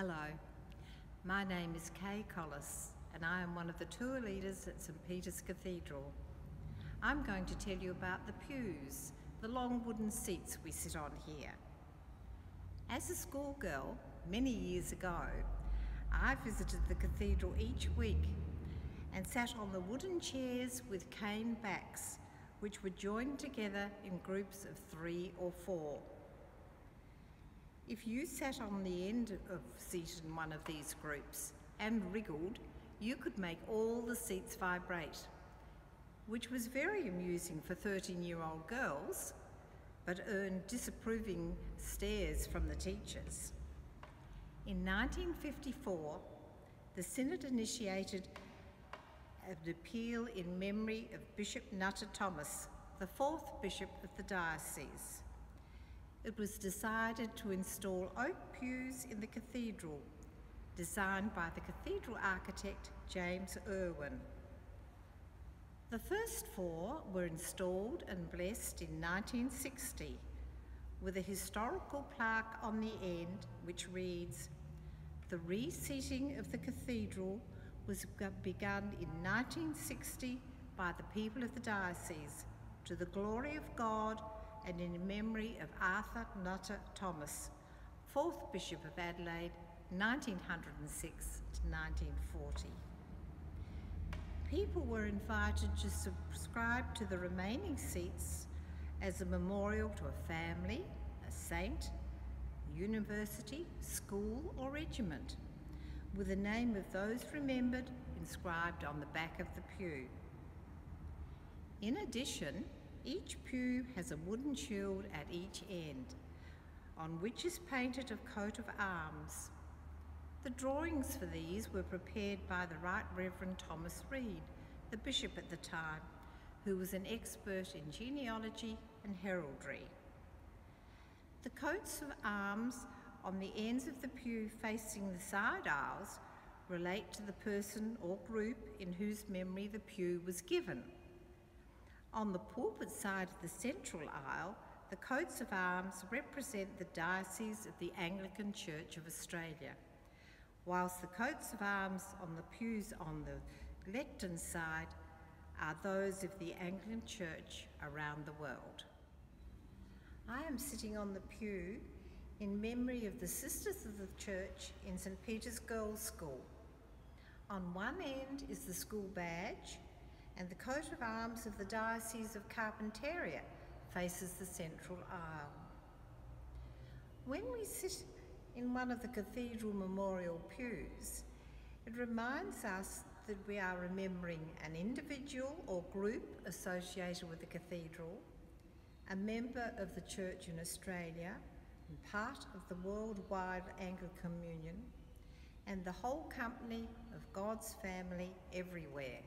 Hello, my name is Kay Collas and I am one of the tour leaders at St Peter's Cathedral. I'm going to tell you about the pews, the long wooden seats we sit on here. As a schoolgirl, many years ago, I visited the cathedral each week and sat on the wooden chairs with cane backs, which were joined together in groups of three or four. If you sat on the end of seat in one of these groups and wriggled, you could make all the seats vibrate, which was very amusing for 13 year old girls, but earned disapproving stares from the teachers. In 1954, the Synod initiated an appeal in memory of Bishop Nutter Thomas, the fourth bishop of the diocese it was decided to install oak pews in the cathedral, designed by the cathedral architect James Irwin. The first four were installed and blessed in 1960 with a historical plaque on the end which reads, The reseating of the cathedral was begun in 1960 by the people of the diocese to the glory of God and in memory of Arthur Nutter Thomas, 4th Bishop of Adelaide, 1906 to 1940. People were invited to subscribe to the remaining seats as a memorial to a family, a saint, university, school or regiment, with the name of those remembered inscribed on the back of the pew. In addition, each pew has a wooden shield at each end, on which is painted a coat of arms. The drawings for these were prepared by the Right Reverend Thomas Reed, the bishop at the time, who was an expert in genealogy and heraldry. The coats of arms on the ends of the pew facing the side aisles relate to the person or group in whose memory the pew was given. On the pulpit side of the central aisle, the coats of arms represent the Diocese of the Anglican Church of Australia, whilst the coats of arms on the pews on the lectern side are those of the Anglican Church around the world. I am sitting on the pew in memory of the Sisters of the Church in St Peter's Girls' School. On one end is the school badge and the coat of arms of the Diocese of Carpentaria faces the central aisle. When we sit in one of the cathedral memorial pews, it reminds us that we are remembering an individual or group associated with the cathedral, a member of the Church in Australia, and part of the worldwide Anglican Communion, and the whole company of God's family everywhere.